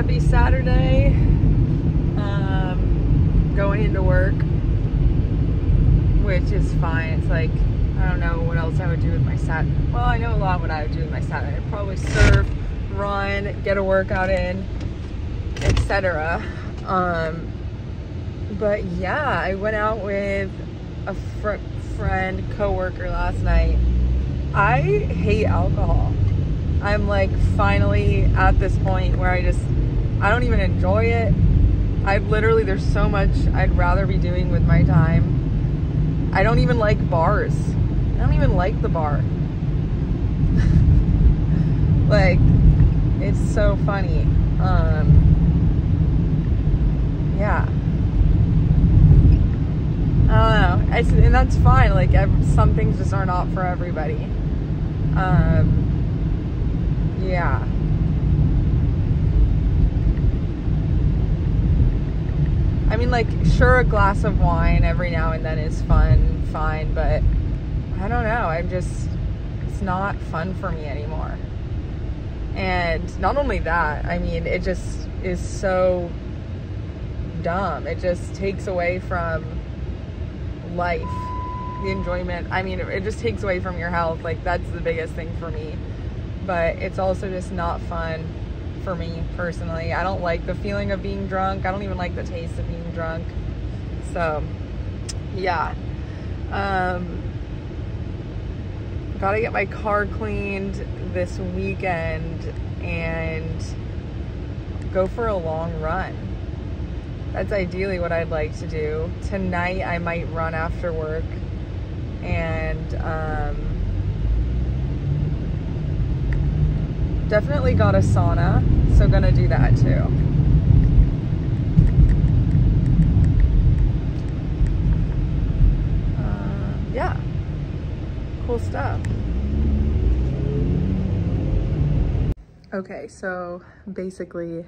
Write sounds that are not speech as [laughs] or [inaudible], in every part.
happy Saturday. Um, going into work, which is fine. It's like, I don't know what else I would do with my Sat. Well, I know a lot what I would do with my Saturday. I'd probably surf, run, get a workout in, etc. Um, but yeah, I went out with a fr friend, coworker last night. I hate alcohol. I'm like finally at this point where I just I don't even enjoy it. I literally there's so much I'd rather be doing with my time. I don't even like bars. I don't even like the bar. [laughs] like it's so funny. Um yeah. I don't know. It's, and that's fine. Like some things just are not for everybody. Um yeah. I mean, like, sure, a glass of wine every now and then is fun, fine, but I don't know. I'm just, it's not fun for me anymore. And not only that, I mean, it just is so dumb. It just takes away from life, the enjoyment. I mean, it just takes away from your health. Like, that's the biggest thing for me but it's also just not fun for me personally. I don't like the feeling of being drunk. I don't even like the taste of being drunk. So, yeah. Um, gotta get my car cleaned this weekend and go for a long run. That's ideally what I'd like to do. Tonight I might run after work and um, Definitely got a sauna, so gonna do that too. Uh, yeah, cool stuff. Okay, so basically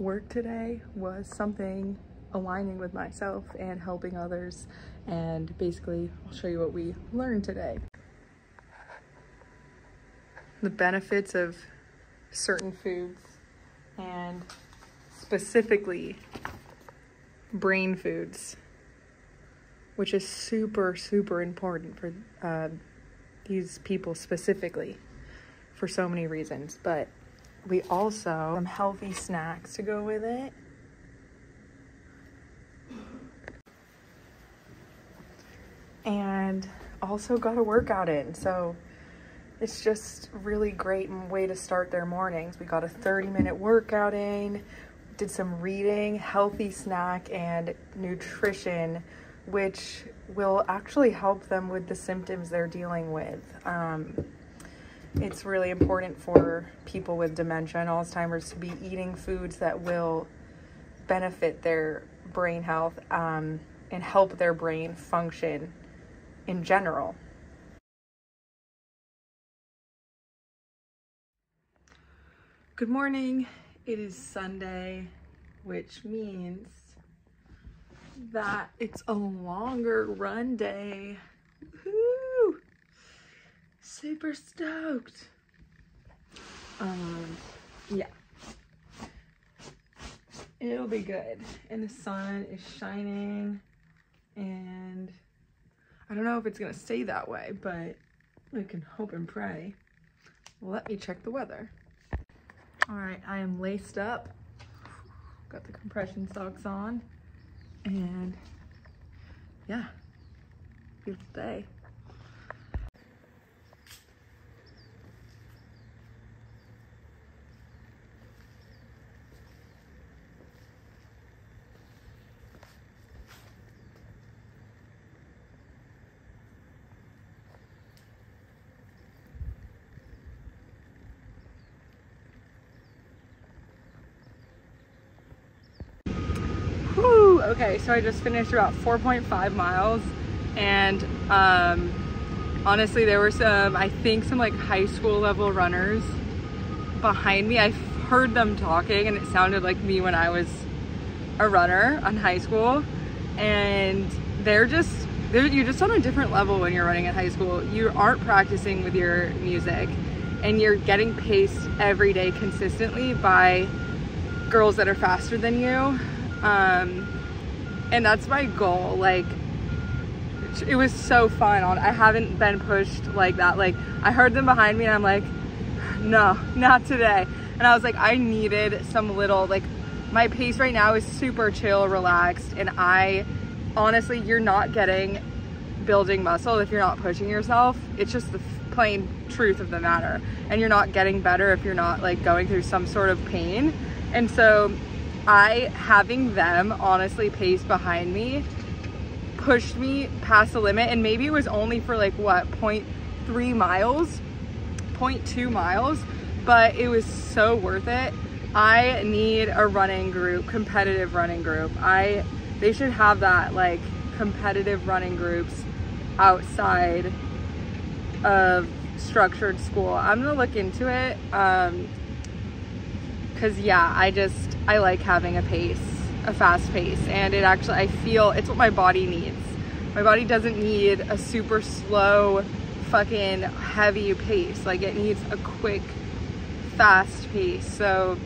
work today was something aligning with myself and helping others and basically I'll show you what we learned today the benefits of certain foods and specifically brain foods, which is super, super important for uh, these people specifically for so many reasons. But we also some healthy snacks to go with it. And also got a workout in. So it's just really great way to start their mornings. We got a 30 minute workout in, did some reading, healthy snack, and nutrition, which will actually help them with the symptoms they're dealing with. Um, it's really important for people with dementia and Alzheimer's to be eating foods that will benefit their brain health um, and help their brain function in general. Good morning. It is Sunday, which means that it's a longer run day. Super stoked. Um, yeah. It'll be good. And the sun is shining and I don't know if it's gonna stay that way, but we can hope and pray. Let me check the weather. All right, I am laced up. Got the compression socks on. And yeah, beautiful day. Okay, so I just finished about 4.5 miles and um, honestly there were some, I think some like high school level runners behind me. I heard them talking and it sounded like me when I was a runner on high school and they're just, they're, you're just on a different level when you're running in high school. You aren't practicing with your music and you're getting paced every day consistently by girls that are faster than you. Um, and that's my goal. Like, it was so fun. on I haven't been pushed like that. Like, I heard them behind me and I'm like, no, not today. And I was like, I needed some little, like, my pace right now is super chill, relaxed. And I, honestly, you're not getting building muscle if you're not pushing yourself. It's just the plain truth of the matter. And you're not getting better if you're not like going through some sort of pain. And so I, having them honestly pace behind me, pushed me past the limit. And maybe it was only for like what, 0.3 miles, 0.2 miles, but it was so worth it. I need a running group, competitive running group. I, they should have that like competitive running groups outside of structured school. I'm gonna look into it. Um, cause yeah, I just, I like having a pace, a fast pace. And it actually, I feel it's what my body needs. My body doesn't need a super slow, fucking heavy pace. Like it needs a quick, fast pace. So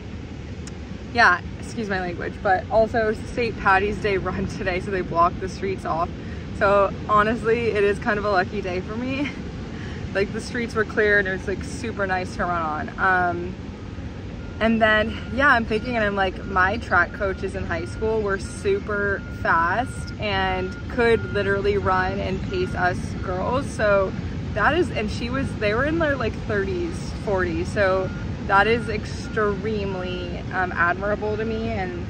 yeah, excuse my language, but also St. Patty's Day run [laughs] today. So they blocked the streets off. So honestly, it is kind of a lucky day for me. [laughs] like the streets were clear and it was like super nice to run on. Um, and then, yeah, I'm thinking and I'm like, my track coaches in high school were super fast and could literally run and pace us girls. So that is, and she was, they were in their like 30s, 40s. So that is extremely um, admirable to me and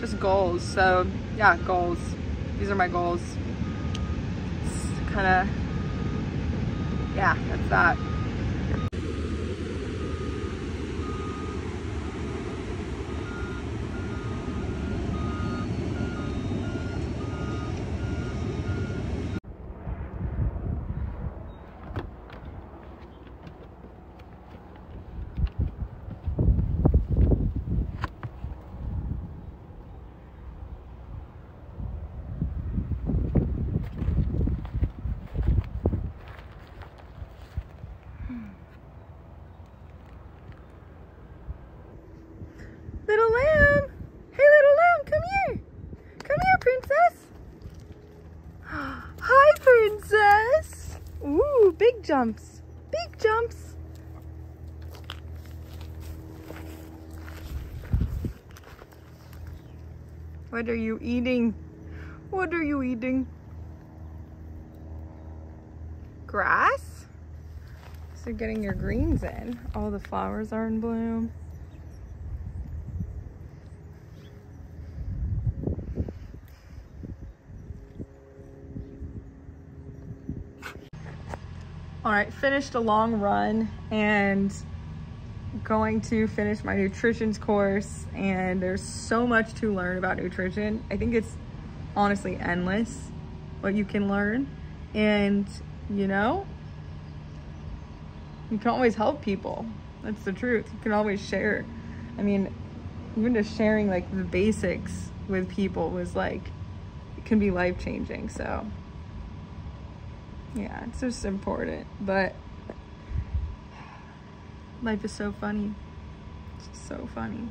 just goals. So yeah, goals. These are my goals kind of, yeah, that's that. Jumps. Big jumps. What are you eating? What are you eating? Grass? So getting your greens in. All the flowers are in bloom. All right, finished a long run and going to finish my nutrition's course and there's so much to learn about nutrition. I think it's honestly endless what you can learn and you know, you can always help people. That's the truth. You can always share. I mean, even just sharing like the basics with people was like, it can be life changing. So yeah, it's just important. But life is so funny. It's so funny.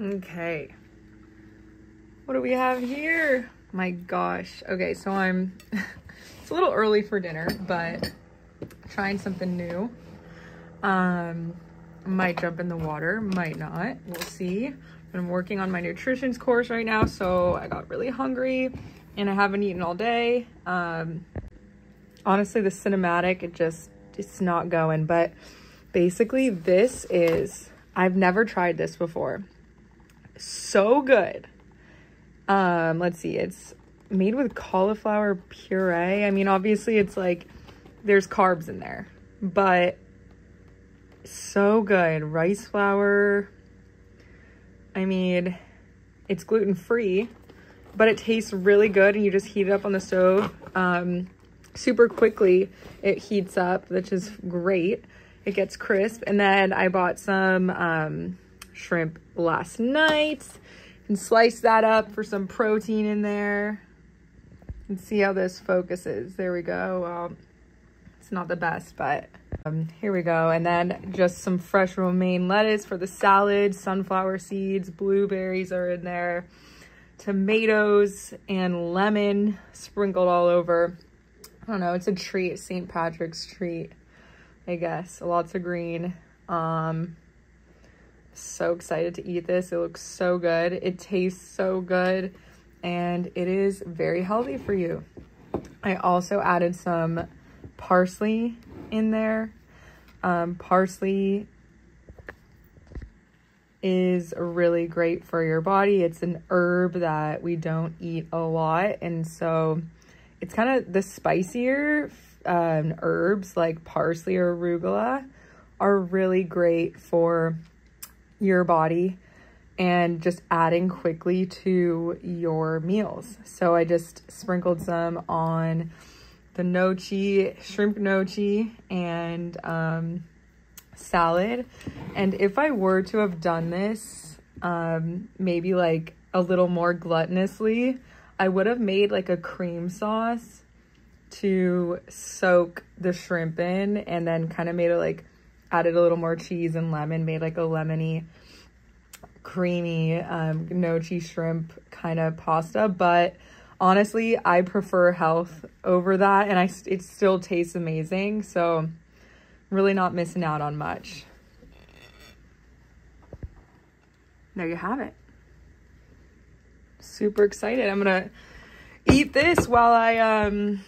Okay. What do we have here? My gosh. Okay, so I'm, [laughs] it's a little early for dinner, but trying something new. Um, might jump in the water, might not. We'll see. I'm working on my nutrition's course right now, so I got really hungry and I haven't eaten all day. Um, honestly, the cinematic, it just, it's not going, but basically this is, I've never tried this before so good. Um, let's see, it's made with cauliflower puree. I mean, obviously it's like, there's carbs in there, but so good. Rice flour. I mean, it's gluten-free, but it tastes really good and you just heat it up on the stove. Um, super quickly it heats up, which is great. It gets crisp. And then I bought some um, shrimp last night and slice that up for some protein in there. And see how this focuses. There we go. Well, it's not the best, but um, here we go. And then just some fresh romaine lettuce for the salad, sunflower seeds, blueberries are in there, tomatoes and lemon sprinkled all over. I don't know, it's a treat, St. Patrick's treat, I guess. Lots of green. Um, so excited to eat this. It looks so good. It tastes so good and it is very healthy for you. I also added some parsley in there. Um, parsley is really great for your body. It's an herb that we don't eat a lot. And so it's kind of the spicier um, herbs like parsley or arugula are really great for your body and just adding quickly to your meals. So I just sprinkled some on the gnocchi, shrimp gnocchi, and um, salad. And if I were to have done this, um, maybe like a little more gluttonously, I would have made like a cream sauce to soak the shrimp in and then kind of made it like added a little more cheese and lemon, made like a lemony, creamy um, gnocchi shrimp kind of pasta. But honestly, I prefer health over that and I it still tastes amazing. So really not missing out on much. There you have it super excited. I'm gonna eat this while I um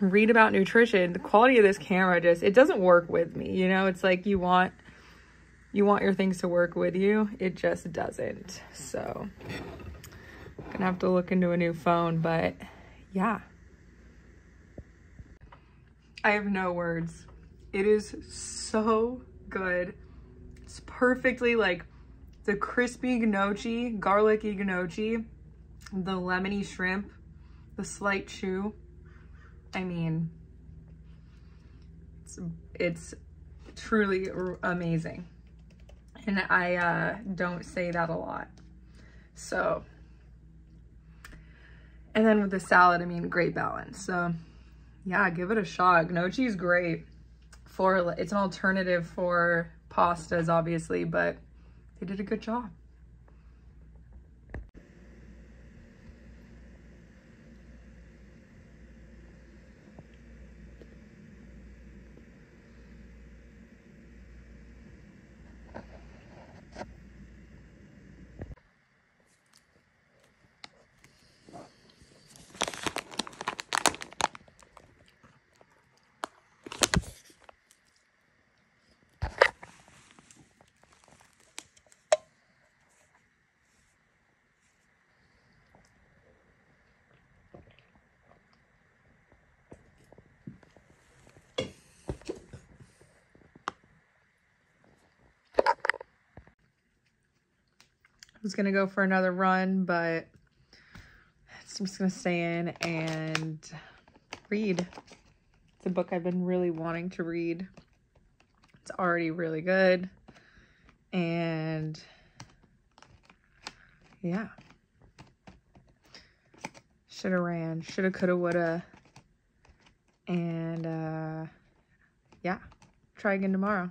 read about nutrition. The quality of this camera just it doesn't work with me, you know? It's like you want you want your things to work with you. It just doesn't. So gonna have to look into a new phone, but yeah. I have no words. It is so good. It's perfectly like the crispy gnocchi, garlicky gnocchi, the lemony shrimp, the slight chew. I mean, it's, it's truly amazing. And I uh, don't say that a lot. So, and then with the salad, I mean, great balance. So yeah, give it a shot. Gnocchi is great for, it's an alternative for pastas, obviously, but they did a good job. Was going to go for another run, but I'm just going to stay in and read. It's a book I've been really wanting to read. It's already really good. And yeah. Shoulda ran, shoulda, coulda, woulda. And uh, yeah, try again tomorrow.